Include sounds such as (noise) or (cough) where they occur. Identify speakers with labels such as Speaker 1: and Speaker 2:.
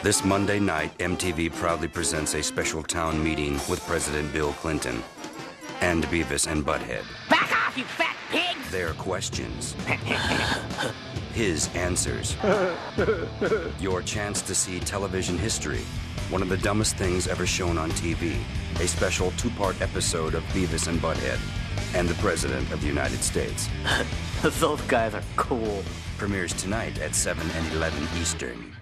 Speaker 1: This Monday night, MTV proudly presents a special town meeting with President Bill Clinton and Beavis and Butthead.
Speaker 2: Back off, you fat pig!
Speaker 1: Their questions. (laughs) His answers. (laughs) Your chance to see television history. One of the dumbest things ever shown on TV. A special two part episode of Beavis and Butthead and the President of the United States. (laughs)
Speaker 2: Those guys are cool.
Speaker 1: Premieres tonight at 7 and 11 Eastern.